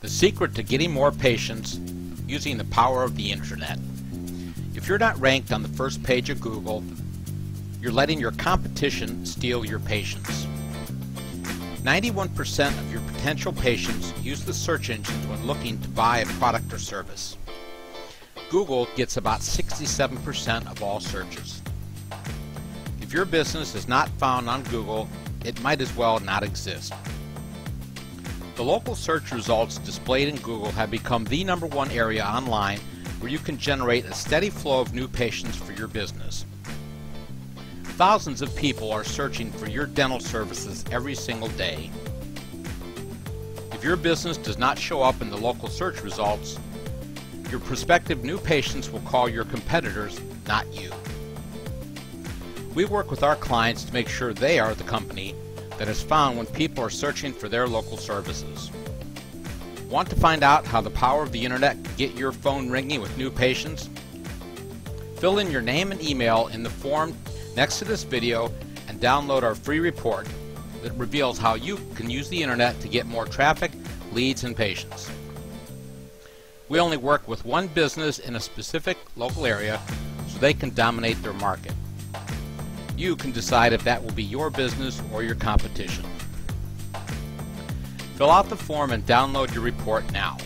The secret to getting more patients using the power of the internet. If you're not ranked on the first page of Google, you're letting your competition steal your patients. 91% of your potential patients use the search engines when looking to buy a product or service. Google gets about 67% of all searches. If your business is not found on Google, it might as well not exist. The local search results displayed in Google have become the number one area online where you can generate a steady flow of new patients for your business. Thousands of people are searching for your dental services every single day. If your business does not show up in the local search results, your prospective new patients will call your competitors, not you. We work with our clients to make sure they are the company that is found when people are searching for their local services. Want to find out how the power of the internet can get your phone ringing with new patients? Fill in your name and email in the form next to this video and download our free report that reveals how you can use the internet to get more traffic, leads, and patients. We only work with one business in a specific local area so they can dominate their market. You can decide if that will be your business or your competition. Fill out the form and download your report now.